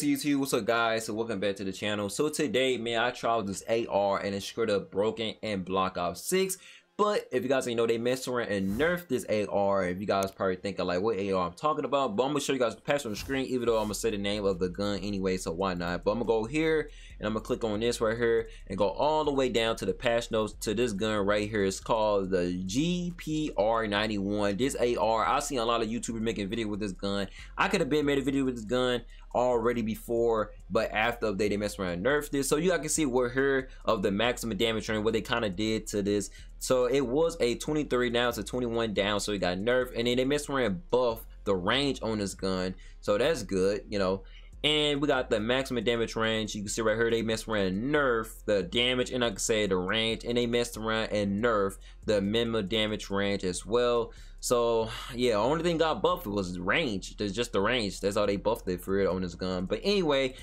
what's up YouTube? What's up guys? So welcome back to the channel. So today, man, I tried this AR and it's straight up broken in Black Ops 6. But if you guys ain't know, they messed around and nerfed this AR. If you guys probably thinking like what AR I'm talking about, but I'm gonna show you guys the patch on the screen, even though I'm gonna say the name of the gun anyway, so why not? But I'm gonna go here and I'm gonna click on this right here and go all the way down to the patch notes to this gun right here. It's called the GPR91. This AR, I've seen a lot of YouTubers making video with this gun. I could have been made a video with this gun already before, but after update they messed around and nerfed this. So you guys can see we're here of the maximum damage range, what they kind of did to this. So it was a 23 down to 21 down, so it got nerfed, and then they messed around and buff the range on this gun. So that's good, you know. And we got the maximum damage range. You can see right here, they messed around and nerf the damage, and I can say the range, and they messed around and nerf the minimum damage range as well. So yeah, only thing got buffed was range. There's just the range. That's all they buffed it for it on this gun. But anyway,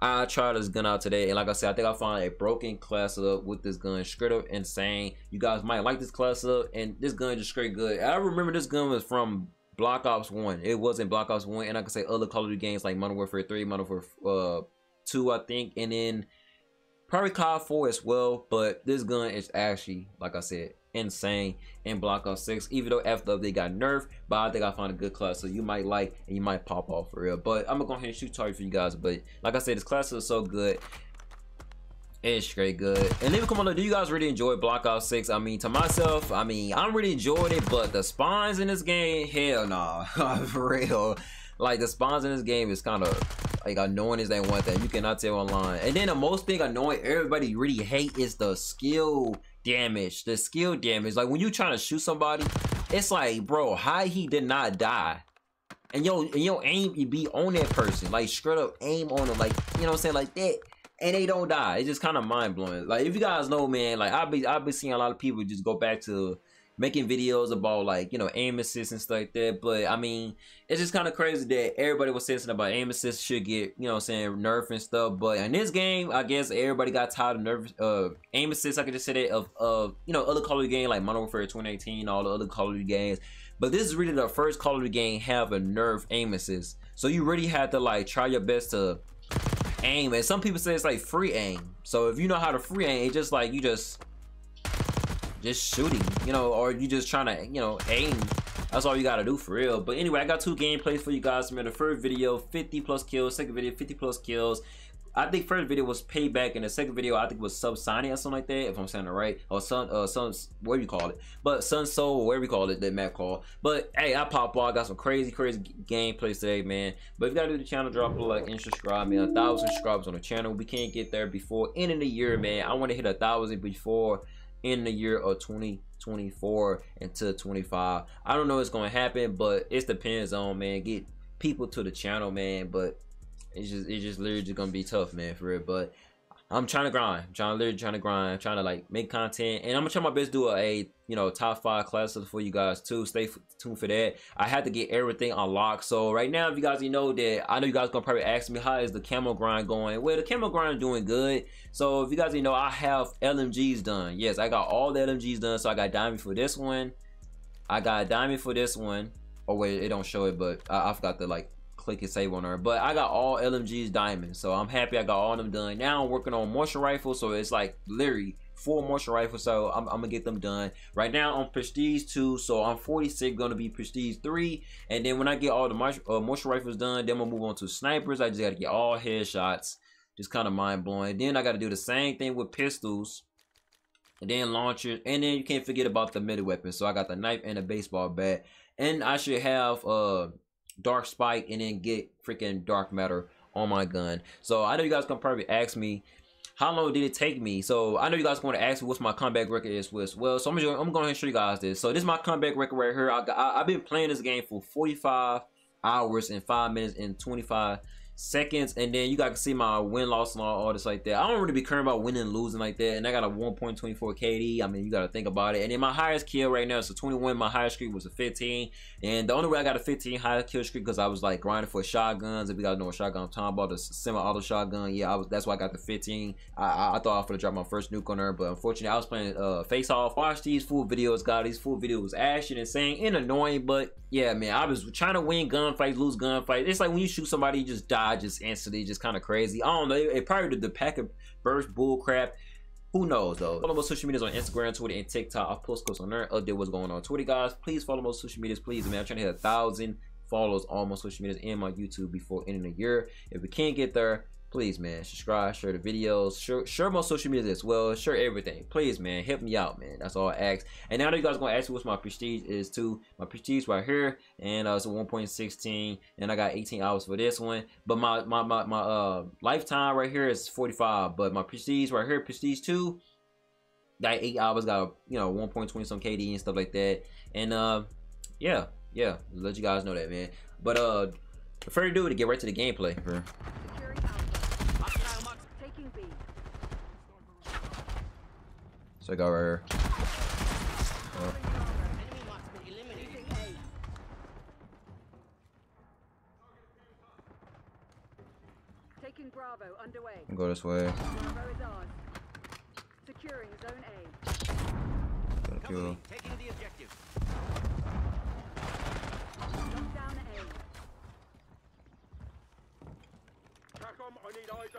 I tried this gun out today, and like I said, I think I found a broken class up with this gun, straight up insane. You guys might like this class up, and this gun just straight good. I remember this gun was from Black Ops 1. It wasn't Black Ops 1, and I can say other Call of Duty games like Modern Warfare 3, Modern Warfare uh, 2, I think, and then probably COD 4 as well. But this gun is actually, like I said, insane in Black Ops 6. Even though after they got nerfed, but I think I found a good class, so you might like and you might pop off for real. But I'm gonna go ahead and shoot target for you guys. But like I said, this class is so good. It's straight good. And leave a comment do you guys really enjoy Black Ops 6? I mean, to myself, I mean, I'm really enjoyed it, but the spawns in this game, hell nah. For real. Like, the spawns in this game is kind of, like, annoying as they want that. You cannot tell online. And then the most thing annoying everybody really hate is the skill damage. The skill damage. Like, when you trying to shoot somebody, it's like, bro, how he did not die? And yo, and yo aim, you be on that person. Like, straight up aim on them. Like, you know what I'm saying? Like that and they don't die. It's just kind of mind blowing. Like if you guys know, man, like I've been I've been seeing a lot of people just go back to making videos about like you know aim assist and stuff like that. But I mean, it's just kind of crazy that everybody was saying about aim assist should get you know I'm saying nerf and stuff. But in this game, I guess everybody got tired of nerf uh aim assist. I could just say that of of you know other Call of Duty games like Modern Warfare 2018, all the other Call of Duty games. But this is really the first Call of Duty game have a nerf aim assist. So you really have to like try your best to aim and some people say it's like free aim so if you know how to free aim it's just like you just just shooting you know or you just trying to you know aim that's all you gotta do for real but anyway i got two gameplays for you guys man the first video 50 plus kills second video 50 plus kills I think first video was payback, and the second video I think was subsonic or something like that, if I'm saying it right, or sun, uh, sun, whatever you call it, but Sun Soul, whatever you call it, that map call. But hey, I pop off, I got some crazy, crazy gameplays today, man. But if you gotta do the channel, drop a like and subscribe, man. A thousand subscribers on the channel. We can't get there before end of the year, man. I want to hit a thousand before in the year of 2024 until 25. I don't know what's gonna happen, but it depends on man. Get people to the channel, man. But it's just it's just literally just gonna be tough, man, for real. But I'm trying to grind. I'm trying to literally trying to grind. I'm trying to like make content, and I'm gonna try my best to do a, a you know top five classes for you guys too. Stay tuned for that. I had to get everything unlocked. So right now, if you guys you know that I know you guys gonna probably ask me how is the camo grind going. Well, the camo grind doing good. So if you guys you know, I have LMGs done. Yes, I got all the LMGs done. So I got diamond for this one. I got diamond for this one. Oh wait, it don't show it, but I, I forgot to like click and save on her. But I got all LMG's diamonds, so I'm happy I got all them done. Now I'm working on moisture rifles, so it's like literally four moisture rifles, so I'm, I'm, gonna get them done. Right now on Prestige 2, so I'm 46, gonna be Prestige 3. And then when I get all the moisture, uh, moisture rifles done, then we'll move on to snipers. I just gotta get all headshots. Just kind of mind blowing. Then I gotta do the same thing with pistols. And then launchers. And then you can't forget about the middle weapons. So I got the knife and a baseball bat. And I should have uh dark spine and then get freaking dark matter on my gun. So i know you guys gonna probably ask me how long did it take me? So i know you guys want to ask me what's my combat record is with. Well so i'm gonna, I'm gonna show you guys this. So this is my combat record right here. I, I, i've been playing this game for 45 hours and 5 minutes and 25 seconds and then you guys can see my win loss and all, all this like that. I don't really be caring about winning and losing like that and i got a 1.24 kd i mean you got to think about it. And then my highest kill right now is a 21 my highest streak was a 15 and the only way i got a 15 highest kill streak because i was like grinding for shotguns if you guys know what shotgun i'm talking about the semi-auto shotgun. Yeah i was that's why i got the 15 i i, I thought i was gonna drop my first nuke on her but unfortunately i was playing uh face off. Watch these full videos guys. These full videos ashy and insane and annoying but yeah man i was trying to win gunfights lose gunfights. It's like when you shoot somebody you just die died just instantly, just kind of crazy. I don't know. It, it probably the, the packet burst bull crap. Who knows though? Follow my social medias on Instagram, Twitter, and TikTok. I'll post posts on there. Update what's going on Twitter, guys. Please follow my social medias, please. Man, I'm trying to hit a thousand follows on my social medias and my YouTube before ending the year. If we can't get there, please man subscribe share the videos share, share my social media as well share everything. Please man help me out man. That's all i ask. And now that you guys gonna ask me what my prestige is too my prestige right here and uh it's a 1.16 and i got 18 hours for this one. But my my my, my uh lifetime right here is 45 but my prestige right here prestige 2 got eight hours got you know 1.20 some kd and stuff like that. And uh yeah yeah let you guys know that man. But uh prefer to do it to get right to the gameplay So I got right here. Oh. Bravo underway. Go this way. Bravo is ours. Securing zone A. Thank you. Taking the objective.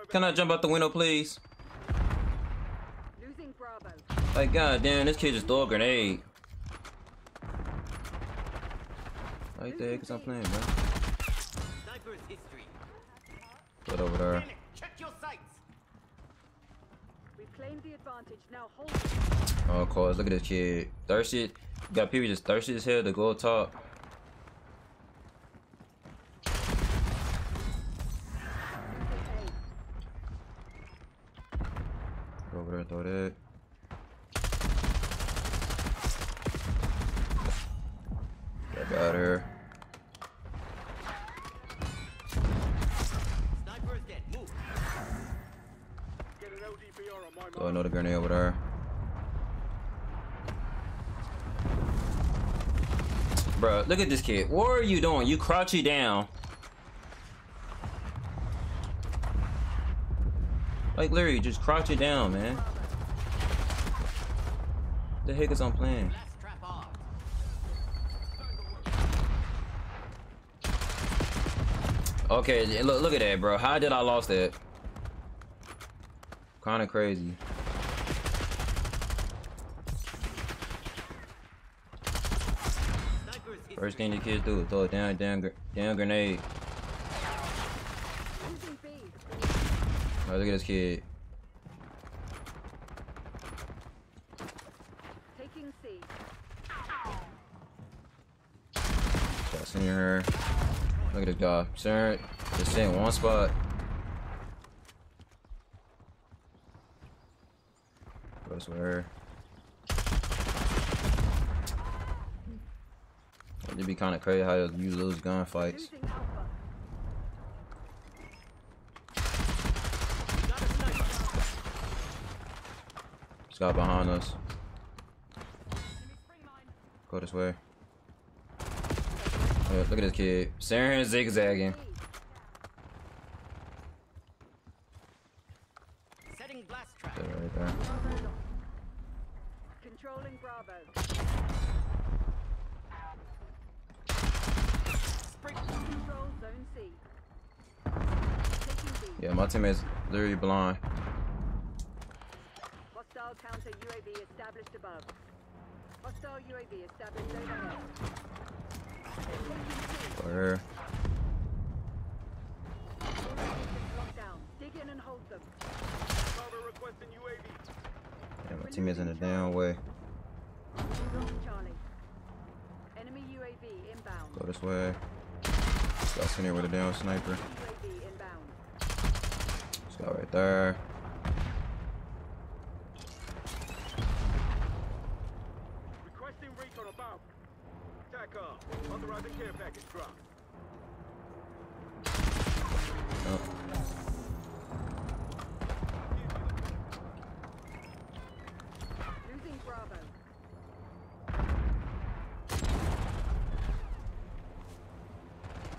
Can I jump out the window, please? Like, god damn, this kid just threw a grenade. Right there, cause I'm playing, bro. Put over there. Check your sights. We've claimed the advantage. Now hold Oh, of course. Look at this kid. Thirsty. Got people just thirsty as hell to go top. Over there, throw that. Got her. Throw another grenade over there. Bro, look at this kid. What are you doing? You crouchy down. Like literally just crouch it down, man. The heck is I'm playing? Okay, look, look at that, bro. How did I lost that? Kind of crazy. First thing the kids do is throw a down, down, down grenade. Oh, look at this kid. Taking C. Shots in her. Look at this guy. Sir, just in one spot. Goes where? It'd be kind of crazy how you lose gunfights. This guy behind us. Go this way. Look, look at this kid. Staring zigzagging. Setting blast trap. Right there. Controlling Bravo. Control zone C. Yeah, my teammate's literally blind. Hostile counter UAV established above. Hostile UAV established overhead. Fire. Yeah, my team is in a down way. Go this way. Got in here with a down sniper. Guy right there. Authorizing care package drop. Oh. Losing Bravo.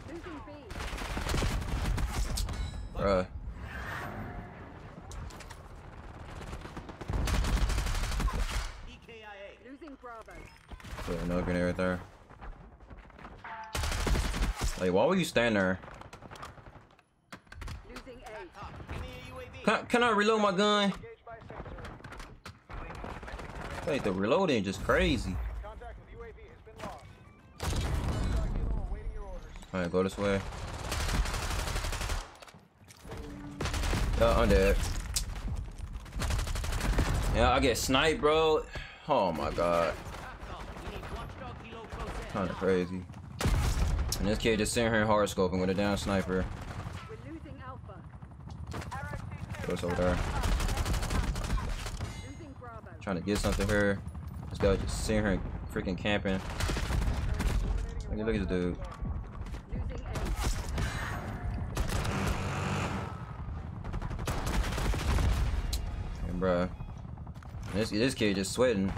Losing B. Bruh. Losing Bravo. Put another grenade right there. Like, why would you stand there? Can, can I reload my gun? Think the reloading just crazy. Alright, go this way. Yeah, I'm dead. Yeah, I get sniped, bro. Oh my god. Kinda crazy. And this kid just sitting here hard scoping with a down sniper. Goes over there. Trying to get something here. This guy just sitting here freaking camping. Look at, look at this dude. And bruh. This this kid just sweating.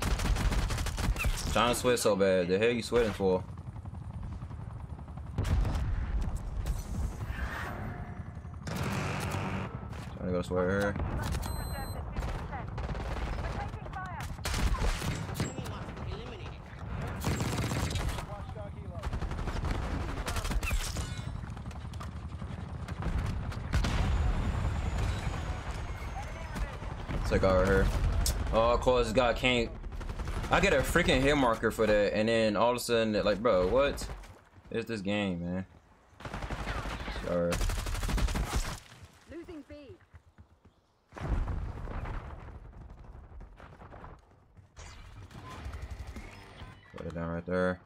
Trying to sweat so bad. The hell you sweating for? Trying to go sweat here. It's like over here. Oh, of course, guy can't. I get a freaking hit marker for that, and then all of a sudden, like, bro, what is this game, man. Sorry. Losing B. Put it down right there.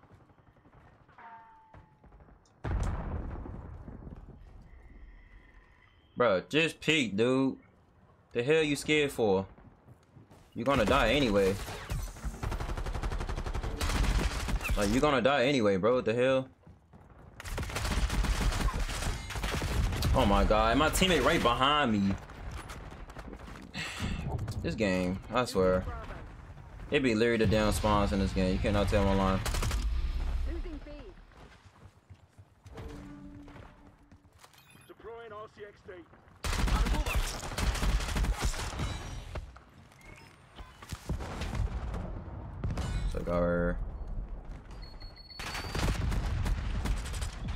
Bro, just peek, dude. The hell you scared for? You're gonna die anyway. Like, you're gonna die anyway, bro. What the hell? Oh my god, my teammate right behind me. This game, I swear. It be literally the down spawns in this game. You cannot tell my line. Losing B. Deploying RCXD. So like our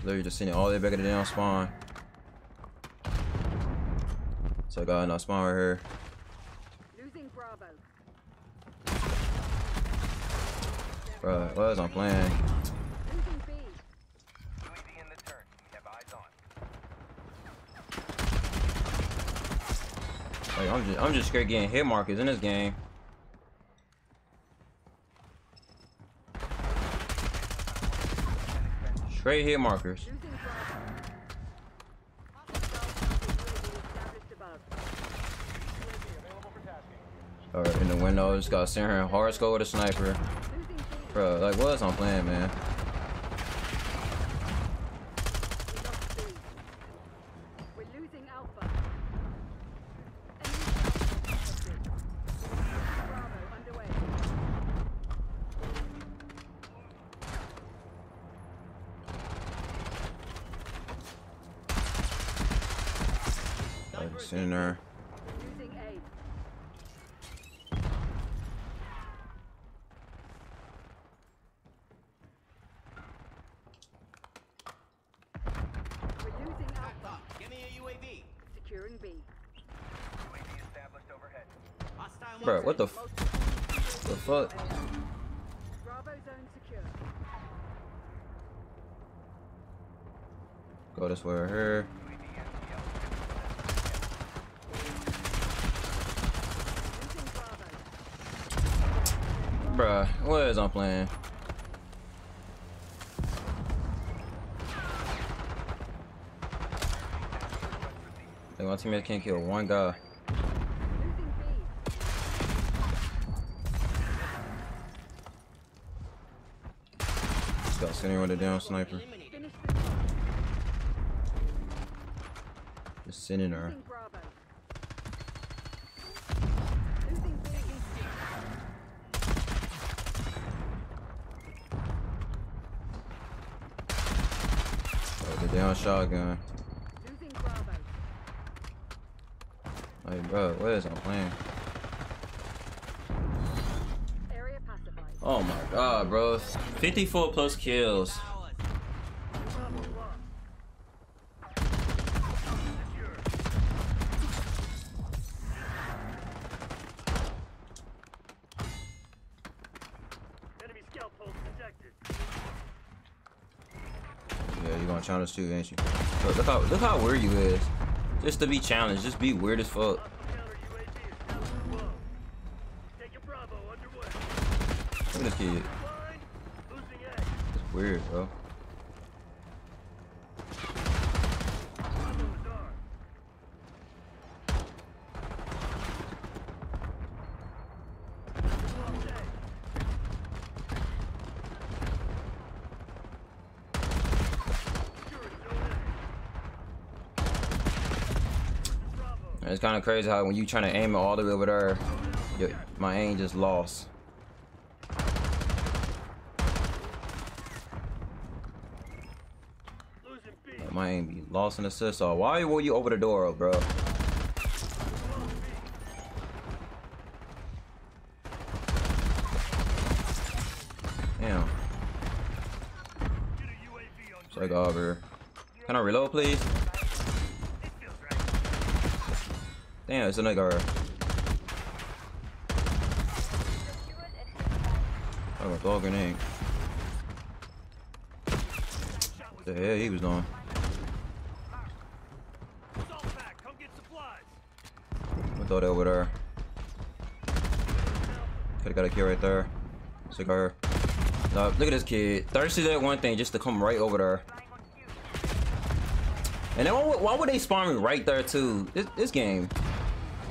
literally just sitting all the way back at the down spawn. So I got enough spawn right here. Losing Bravo. Bro, what was I playing? Losing B. UAV in the turn. We have eyes on. Like I'm just I'm just scared getting hit markers in this game. Straight hit markers. Alright, in the window, just got here hard skull with a sniper. Bro, like what is I'm playing, man? We lost B. We're losing Alpha. Enemy spotted. Bravo underway. Like just sitting there. Losing A. We're losing Alpha. Give me a UAV. Securing B. UAV established overhead. Hostile Bro, what the f the fuck? Bravo zone secure. Go this way right here. Bruh, what is I'm playing? My teammate can't kill one guy. Got sitting with down sniper. Finish the job. Just sitting there. Losing Bravo. Losing B. Oh, the down shotgun. Like, bro, what is I'm playing? Area. Oh my god, bro. 54 plus kills. Challenge too, ain't you? Look, look how look how weird you is. Just to be challenged, just be weird as fuck. Look at this kid. It's weird, bro. And It's kind of crazy how when you trying to aim it all the way over there, your, my aim just lost. Like, my aim be lost in the system. Why were you over the door, bro? Damn. So I go over here. Can I reload, please? Damn, it's a nigga. Oh, a dog grenade. The hell he was doing? I thought over there. Could've got a kill right there. Cigar. No, look at this kid. Thirsty that one thing just to come right over there. And then why, would- why would they spawn me right there too? This, this game.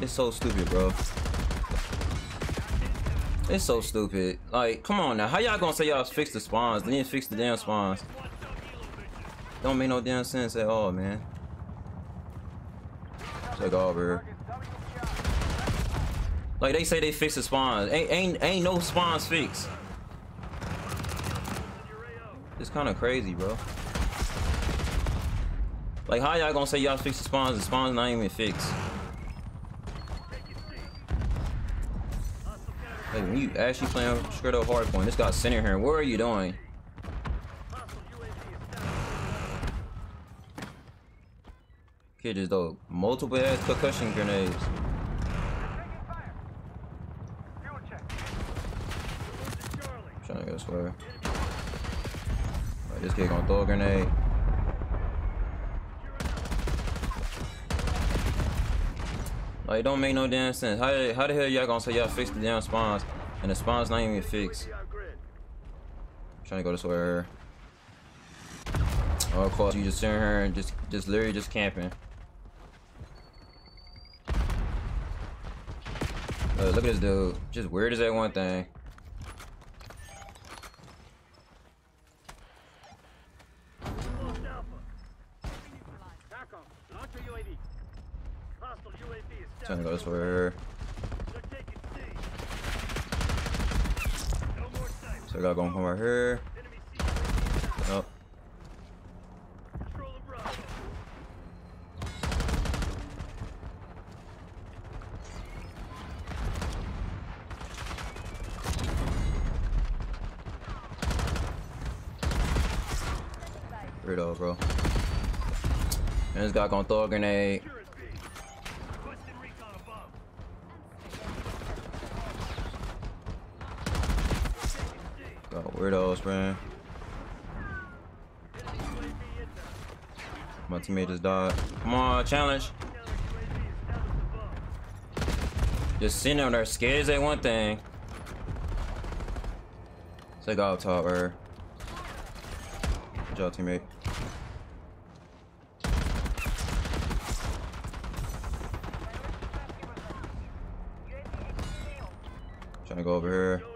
It's so stupid, bro. It's so stupid. Like, come on now. How y'all gonna say y'all fix the spawns, then you fix the damn spawns? Don't make no damn sense at all, man. Check over. Like they say they fix the spawns. Ain't ain't ain't no spawns fixed. It's kind of crazy, bro. Like how y'all gonna say y'all fix the spawns? The spawns not even fixed. Like when you actually playing straight up hardpoint, this guy's sitting here. What are you doing? Kid just though multiple ass concussion grenades. Trying to go swear. Right, this kid gonna throw a grenade. Like, don't make no damn sense. How, how the hell y'all gonna say y'all fixed the damn spawns and the spawns not even fixed? trying to go this way. Oh, of course, you just sitting here and just, just literally just camping. Uh, look at this dude. Just weird as that one thing. Trying to go this way. Here. So I gotta go from right here. Oh. Weirdo, bro. And this guy gonna throw a grenade. Got weirdos, man. My teammate just died. Come on, challenge. Just sitting on scared as that one thing. Take out top her. Good job, teammate. Trying to go over here.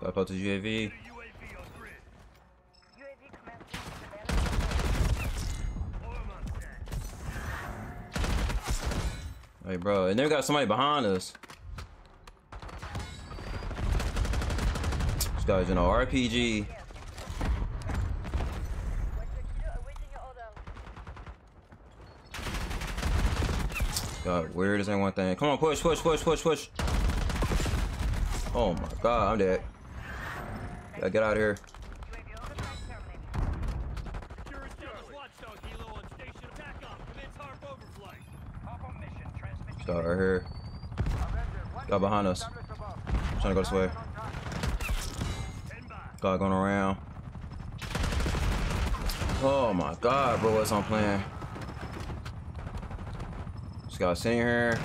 Got out to UAV. Hey, bro, and they got somebody behind us. This guy's in a RPG. God, weird as ain't one thing. Come on, push, push, push, push, push. Oh my god, I'm dead. Gotta get out of here. Got right here. Got behind us. Trying to go this way. God going around. Oh my god, bro, what's on plan? Just gotta sit here.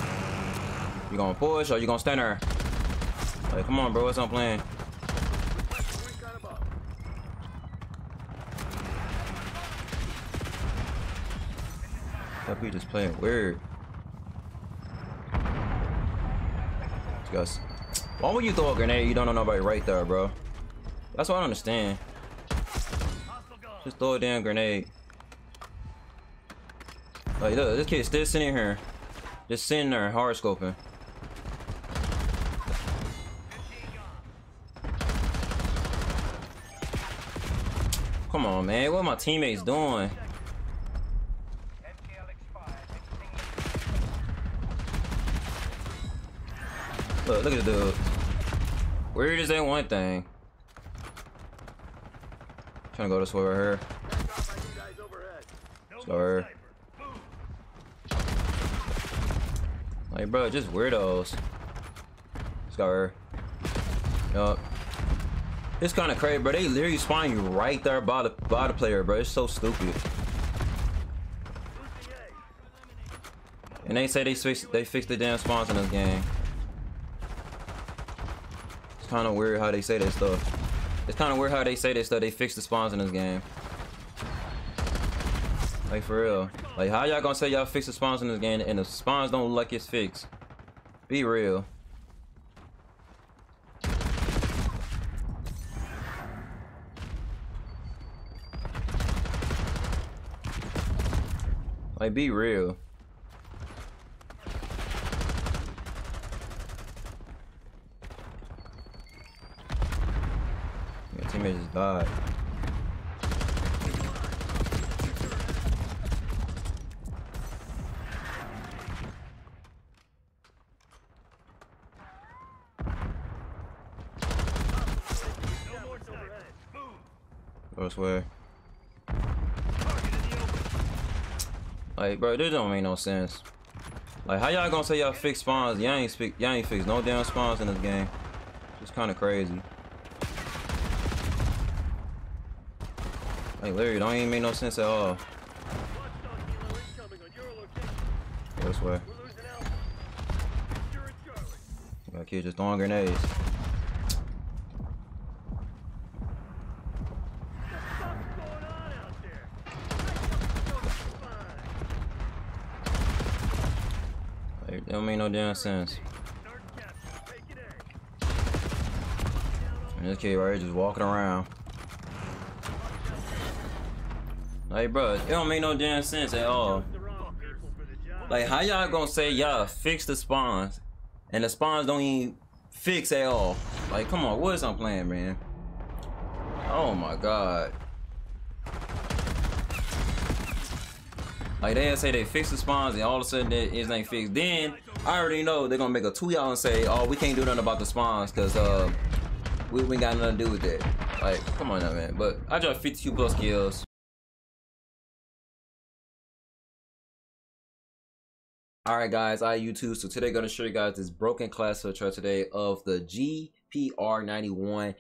You gonna push or you gonna stand there? Like, come on, bro, what's on plan? That be just playing weird. Just, why would you throw a grenade? You don't know nobody right there, bro. That's what I understand. Just throw a damn grenade. Like, look, this kid's still sitting here. Just sitting there, hard scoping. Come on, man. What are my teammates doing? Look, look at the dude. Weird as that one thing. Trying to go this way right here. Sorry. Like, bro, just weirdos. Go. Yup. It's kind of crazy, bro. They literally spawn you right there by the by the player, bro. It's so stupid. And they say they fixed they fixed the damn spawns in this game. Kind of weird how they say that stuff. It's kind of weird how they say that stuff. They fixed the spawns in this game. Like for real. Like how y'all gonna say y'all fixed the spawns in this game and the spawns don't look like it's fixed? Be real. Like be real. Your teammate just died. No more snipers. Move. Go this way. Target in the open. Like, bro, this don't make no sense. Like, how y'all gonna say y'all fix spawns? Y'all ain't y'all ain't fix no damn spawns in this game. It's kind of crazy. Like, literally, don't even make no sense at all. Go this way. Got kids just throwing grenades. Don't make no damn sense. And this kid right here just walking around. Like, bro, it don't make no damn sense at all. Like, how y'all gonna say y'all fix the spawns, and the spawns don't even fix at all? Like, come on, what is I'm playing, man? Oh my god. Like they say they fix the spawns and all of a sudden it it ain't fixed. Then I already know they're gonna make a tweet out and say, "Oh, we can't do nothing about the spawns because uh, we, we ain't got nothing to do with that." Like, come on now, man. But I dropped 52 plus kills. Alright guys, I YouTube. So today I'm gonna show you guys this broken class for filter today of the GPR91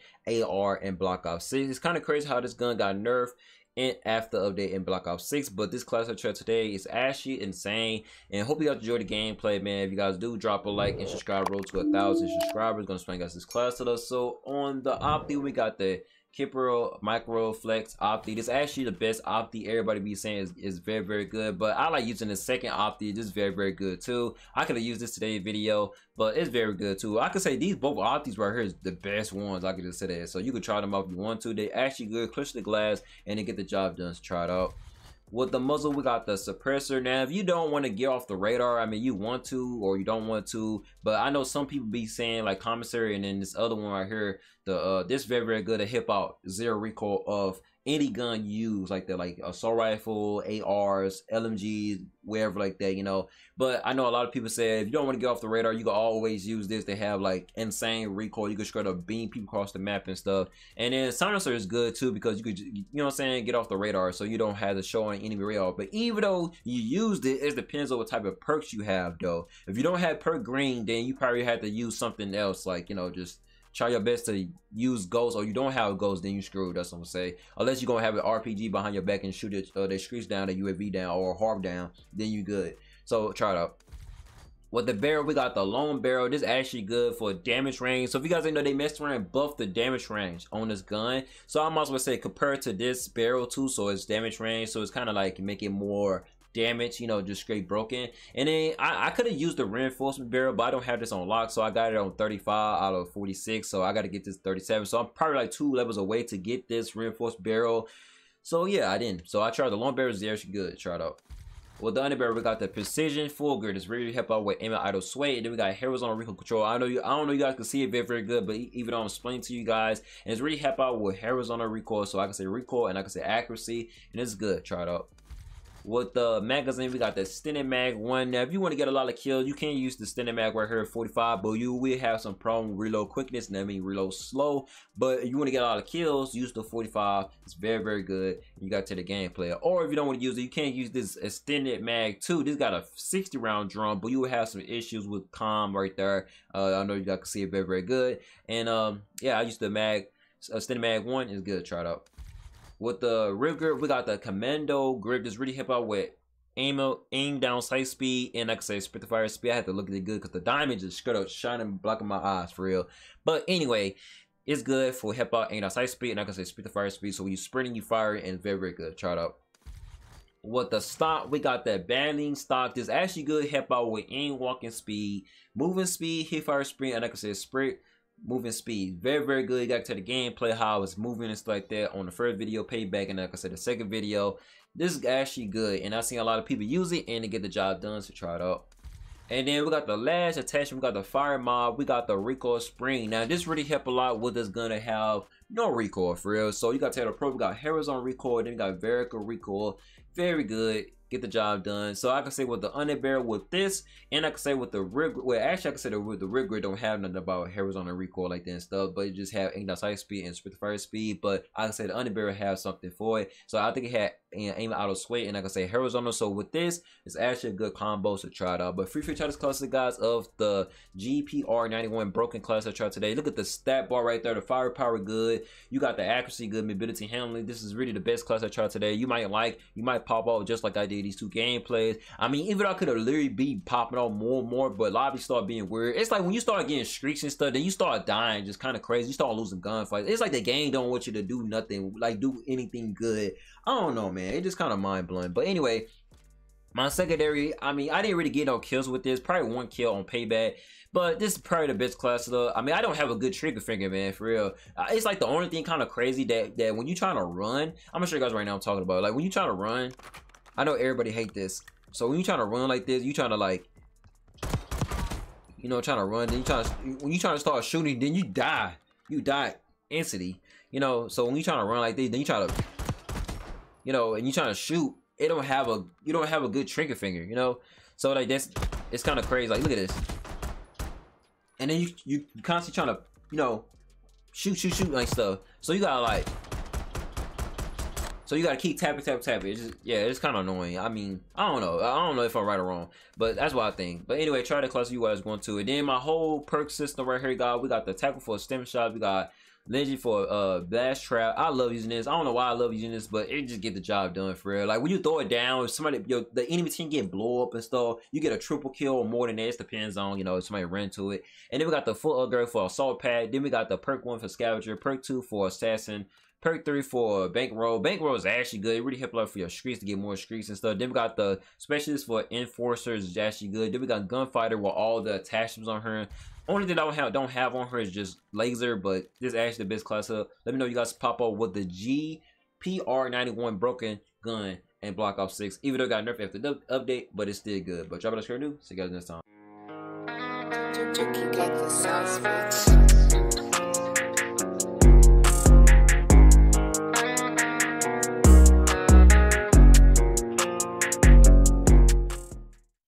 AR and Black Ops 6. It's kind of crazy how this gun got nerfed in after update in Black Ops 6, but this class filter today is actually insane. And hope you guys enjoy the gameplay, man. If you guys do, drop a like and subscribe. Road to a thousand subscribers. Gonna explain guys this class to us. So on the Opti, we got the Kepler Microflex Opti. This is actually the best Opti. Everybody be saying is, is very, very good. But I like using the second Opti. This is very, very good too. I could have used this today video, but it's very good too. I could say these both Optis right here is the best ones. I could just say that. So you could try them out if you want to. They actually good. Clutch the glass and they get the job done. So try it out. With the muzzle, we got the suppressor. Now, if you don't want to get off the radar, I mean, you want to or you don't want to, but I know some people be saying like commissary, and then this other one right here, the uh, this very very good at hip out zero recoil of any gun you use like that, like assault rifle, ARs, LMGs, wherever like that, you know. But I know a lot of people say if you don't want to get off the radar, you can always use this. They have like insane recoil. You can straight up beam people across the map and stuff. And then silencer is good too because you could, you know what I'm saying, get off the radar so you don't have to show on enemy radar. But even though you used it, it depends on what type of perks you have though. If you don't have perk green, then you probably have to use something else like, you know, just try your best to use ghosts or you don't have ghosts then you screwed that's what i'm gonna say unless you're gonna have an rpg behind your back and shoot it uh, the streets down the uav down or harp down then you good so try it out with the barrel, we got the long barrel. This is actually good for damage range. So if you guys didn't know, they messed around and buffed the damage range on this gun. So I might as well say compared to this barrel too. So it's damage range. So it's kind of like make it more damage, you know, just straight broken. And then I, I could have used the reinforcement barrel, but I don't have this on lock, so I got it on 35 out of 46. So I got to get this 37. So I'm probably like two levels away to get this reinforced barrel. So yeah, I didn't. So I tried the long barrel is actually good. Try it out. Well, the underbarrel, we got the precision foregrip. It's really help out with aiming idle sway. And then we got horizontal recoil control. I know you I don't know you guys can see it very, very good, but even though I'm explaining to you guys, and it's really help out with horizontal recoil. So I can say recoil and I can say accuracy, and it's good. Try it out with the magazine we got the extended mag one. Now if you want to get a lot of kills you can use the extended mag right here at 45 but you will have some problem reload quickness and that means reload slow. But if you want to get a lot of kills use the 45 it's very very good you got to the gameplay or if you don't want to use it you can't use this extended mag too this got a 60 round drum but you will have some issues with calm right there. Uh, i know you guys can see it very very good. And um yeah i used the mag extended mag one. Is good. Try it out with the rear grip, we got the Commando grip. This really help out with aim aim down sight speed and like I say fire speed. I had to look at it good because the diamond just straight up shining blocking my eyes for real. But anyway, it's good for help out aim down sight speed and like I say fire speed. So when you sprinting, you fire and very very good. Try it out. With the stock, we got that banding stock. This actually good help out with aim walking speed, moving speed, hit fire speed, and like I say sprint moving speed. Very, very good. You got to the gameplay, how it's moving and stuff like that on the first video, payback, and like I said, the second video. This is actually good, and I've seen a lot of people use it and to get the job done, so try it out. And then we got the last attachment, we got the fire mod, we got the recoil spring. Now this really help a lot with this gun to have no recoil for real. So you got Taylor Pro, we got horizontal recoil, then we got vertical recoil. Very good get the job done. So I can say with the underbarrel with this, and I can say with the rig, well actually I can say with the rig grid don't have nothing about horizontal recoil like that and stuff, but it just have down sight speed and sprint fire speed. But I can say the underbarrel has something for it. So I think it had aim out of sway, and I can say horizontal. So with this, it's actually a good combo to try it out. But free free try this cluster guys of the GPR91 broken cluster try today. Look at the stat bar right there, the firepower good. You got the accuracy good, mobility handling. This is really the best cluster try today. You might like, you might pop off just like I did these two gameplays. I mean, even I could have literally be popping off more and more, but lobby start being weird. It's like when you start getting streaks and stuff, then you start dying, just kind of crazy. You start losing gunfights. It's like the game don't want you to do nothing, like do anything good. I don't know, man. It just kind of mind blowing. But anyway, my secondary, I mean, I didn't really get no kills with this. Probably one kill on payback. But this is probably the best class though. I mean, I don't have a good trigger finger, man, for real. It's like the only thing kind of crazy that, that when you trying to run, I'm gonna show you guys right now I'm talking about. Like when you trying to run, I know everybody hate this. So when you trying to run like this, you trying to like, you know, trying to run, then you trying to, when you trying to start shooting, then you die. You die instantly. You know, so when you trying to run like this, then you try to, you know, and you're trying to shoot, it don't have a, you don't have a good trigger finger, you know? So like that's, it's kind of crazy. Like, look at this and then you you constantly trying to you know shoot shoot shoot like stuff. So you gotta like so you gotta keep tapping tapping tapping. It's just yeah, it's kind of annoying. I mean I don't know. I don't know if I'm right or wrong, but that's what I think. But anyway, try to cluster you guys going to And Then my whole perk system right here, guys. We got the tackle for a stim shot. We got Legend for uh blast trap. I love using this. I don't know why I love using this, but it just get the job done for real. Like when you throw it down, if somebody yo, the enemy team get blow up and stuff, you get a triple kill or more than that. It depends on, you know, somebody ran to it. And then we got the full upgrade for assault pack. Then we got the perk one for scavenger, perk two for assassin, perk three for bankroll. Bankroll is actually good. It really help a lot for your streaks to get more streaks and stuff. Then we got the specialist for enforcers is actually good. Then we got gunfighter with all the attachments on her. Only thing I don't have don't have on her is just laser, but this is actually the best class up. Let me know you guys pop up with the GPR91 broken gun and Black Ops 6. Even though it got nerfed after the update, but it's still good. But drop it a screen new. See you guys next time.